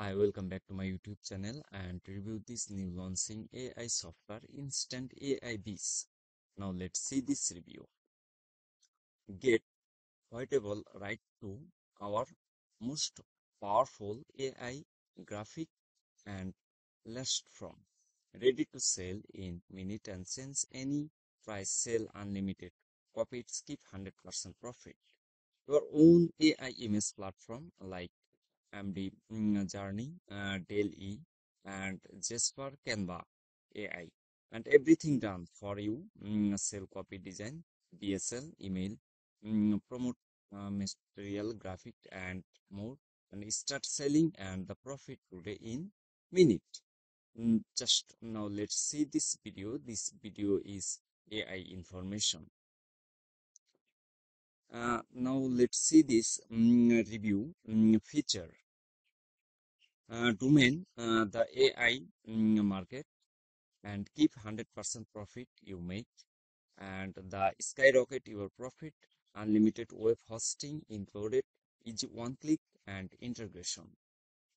Hi, welcome back to my YouTube channel and review this new launching AI software Instant AI Biz. Now let's see this review. Get Whiteable right to our most powerful AI graphic and last from ready to sell in minute and since any price sell unlimited copy it skip 100% profit your own AI image platform like Mm, uh, and Jasper Canva AI, and everything done for you. Mm, sell copy design, DSL, email, mm, promote uh, material, graphic, and more, and start selling and the profit today in minute. Mm, just now, let's see this video. This video is AI information. Uh, now let's see this um, review um, feature. Uh, domain, uh, the AI um, market and keep 100% profit you make and the skyrocket your profit, unlimited web hosting included, easy one click and integration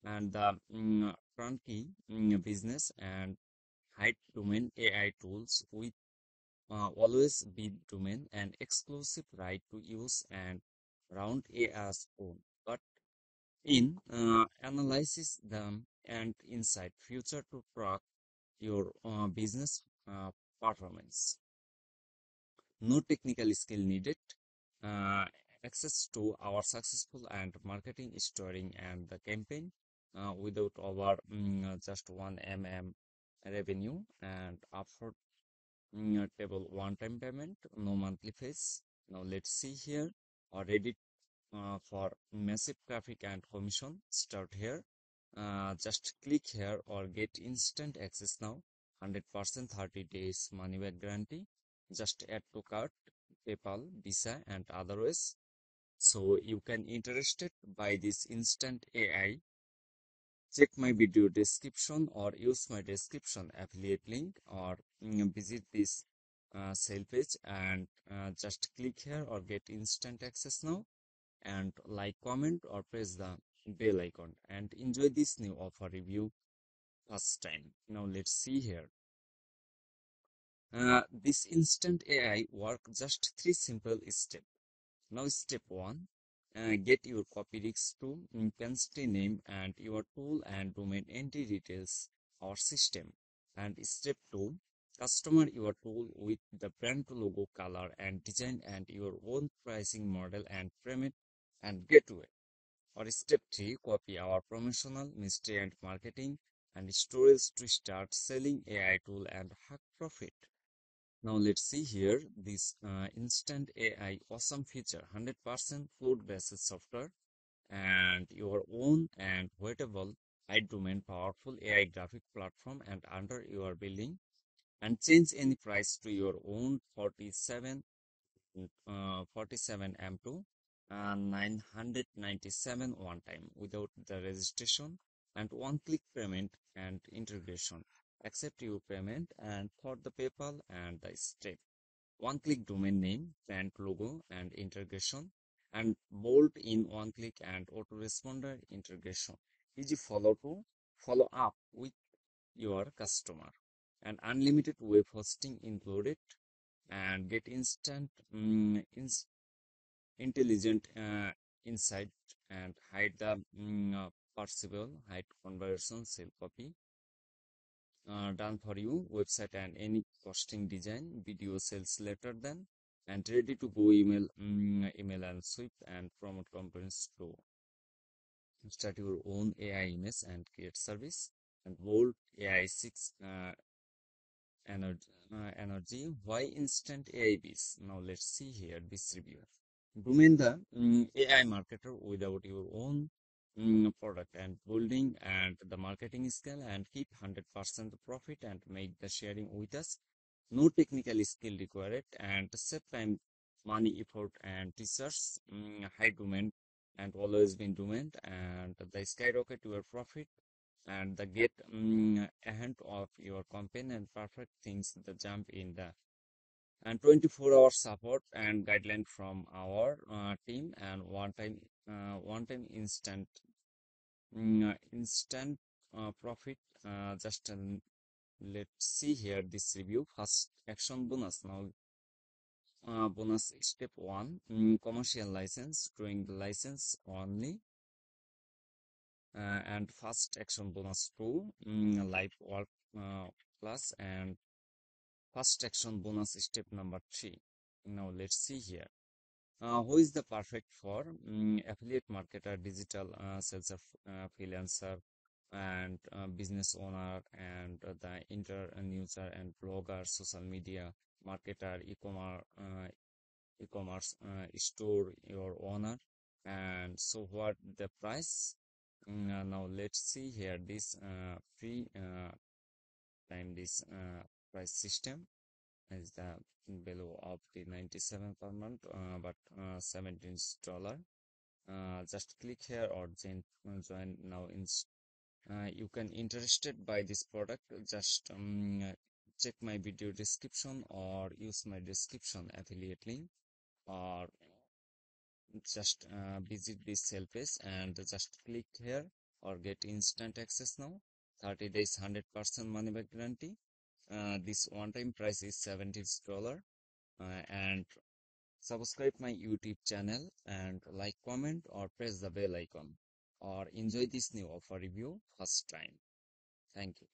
and the um, turnkey business and hide domain AI tools with uh, always be domain and exclusive right to use and round A AS own, but in uh, analysis them and insight future to track your uh, business uh, performance. No technical skill needed. Uh, access to our successful and marketing storing and the campaign uh, without over um, just 1 mm revenue and afford Table one-time payment, no monthly fees. Now let's see here already uh, for massive traffic and commission. Start here. Uh, just click here or get instant access now. 100% 30 days money back guarantee. Just add to cart, PayPal, Visa, and otherwise. So you can interested by this instant AI check my video description or use my description affiliate link or mm, visit this uh, sale page and uh, just click here or get instant access now and like comment or press the bell icon and enjoy this new offer review first time. Now let's see here. Uh, this instant AI work just three simple steps. Now step one uh, get your copy rights to intensity name and your tool and domain entry details or system. And step 2, customer your tool with the brand logo color and design and your own pricing model and payment and gateway. Or step 3, copy our promotional mystery and marketing and stories to start selling AI tool and hack profit. Now let's see here this uh, instant AI awesome feature 100% cloud based software and your own and wearable high domain powerful AI graphic platform and under your building and change any price to your own 47 uh, 47 M2 and 997 one time without the registration and one click payment and integration accept your payment and for the PayPal and the step. One click domain name, brand logo and integration and bolt in one click and autoresponder integration. Easy follow to follow up with your customer and unlimited web hosting included and get instant um, intelligent uh, insight and hide the um, uh, possible hide conversion sell copy uh, done for you website and any costing design video sales later than and ready to go email um, email and swift and promote companies to start your own AI image and create service and bold AI 6 uh, energy, uh, energy why instant AI biz now let's see here this review domain the um, AI marketer without your own Mm, product and building and the marketing skill and keep 100% profit and make the sharing with us. No technical skill required and save time, money, effort and research, um, high domain and always been domain and the skyrocket your profit and the get um, ahead of your company and perfect things the jump in the and 24 hour support and guideline from our uh, team and one time uh, instant mm, instant uh, profit uh, just um, let's see here this review first action bonus now uh, bonus step one mm, commercial license doing the license only uh, and first action bonus two mm, live work uh, plus and first action bonus step number three now let's see here uh, who is the perfect for? um, affiliate marketer digital sales freelancer and business owner and the inter user and blogger social media marketer e-commerce e-commerce store your owner. And so what the price? now let's see here this free time this price system is the below of the 97 per month uh, but uh, 17 dollar. Uh, just click here or join, join now in you can interested by this product. Just um, check my video description or use my description affiliate link or just uh, visit this sale page and just click here or get instant access now. 30 days 100 percent money back guarantee uh, this one-time price is 70 dollar. Uh, and subscribe my youtube channel and like comment or press the bell icon or enjoy this new offer review first time. Thank you